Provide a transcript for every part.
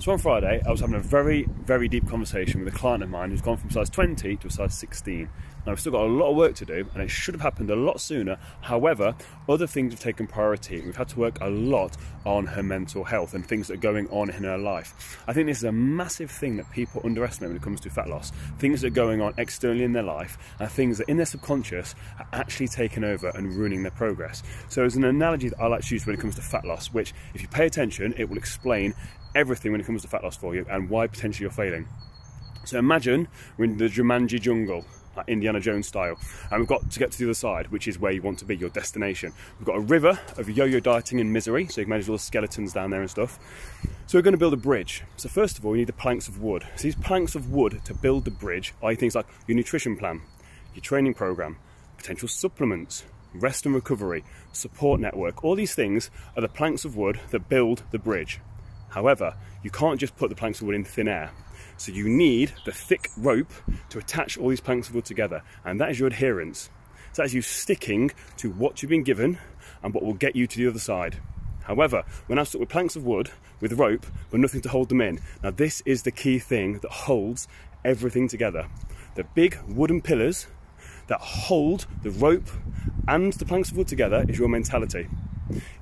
So on Friday, I was having a very, very deep conversation with a client of mine who's gone from size 20 to a size 16. Now, we've still got a lot of work to do, and it should have happened a lot sooner. However, other things have taken priority. We've had to work a lot on her mental health and things that are going on in her life. I think this is a massive thing that people underestimate when it comes to fat loss. Things that are going on externally in their life and things that in their subconscious are actually taking over and ruining their progress. So, as an analogy that I like to use when it comes to fat loss, which, if you pay attention, it will explain everything when it comes to fat loss for you and why potentially you're failing. So imagine we're in the Jumanji jungle, like Indiana Jones style, and we've got to get to the other side, which is where you want to be, your destination. We've got a river of yo-yo dieting and misery, so you can imagine all the skeletons down there and stuff. So we're going to build a bridge. So first of all, you need the planks of wood. So these planks of wood to build the bridge are things like your nutrition plan, your training program, potential supplements, rest and recovery, support network. All these things are the planks of wood that build the bridge. However, you can't just put the planks of wood in thin air. So you need the thick rope to attach all these planks of wood together, and that is your adherence. So that is you sticking to what you've been given and what will get you to the other side. However, when I'm stuck with planks of wood with rope but nothing to hold them in, now this is the key thing that holds everything together. The big wooden pillars that hold the rope and the planks of wood together is your mentality.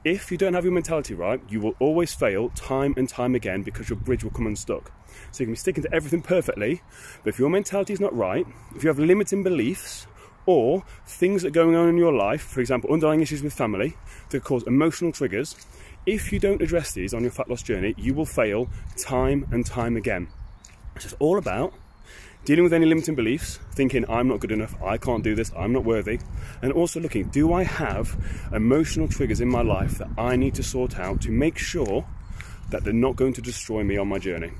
If you don't have your mentality right, you will always fail time and time again because your bridge will come unstuck. So you can be sticking to everything perfectly, but if your mentality is not right, if you have limiting beliefs, or things that are going on in your life, for example, underlying issues with family that cause emotional triggers, if you don't address these on your fat loss journey, you will fail time and time again. It's just all about dealing with any limiting beliefs, thinking I'm not good enough, I can't do this, I'm not worthy, and also looking, do I have emotional triggers in my life that I need to sort out to make sure that they're not going to destroy me on my journey?